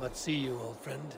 Let's see you, old friend.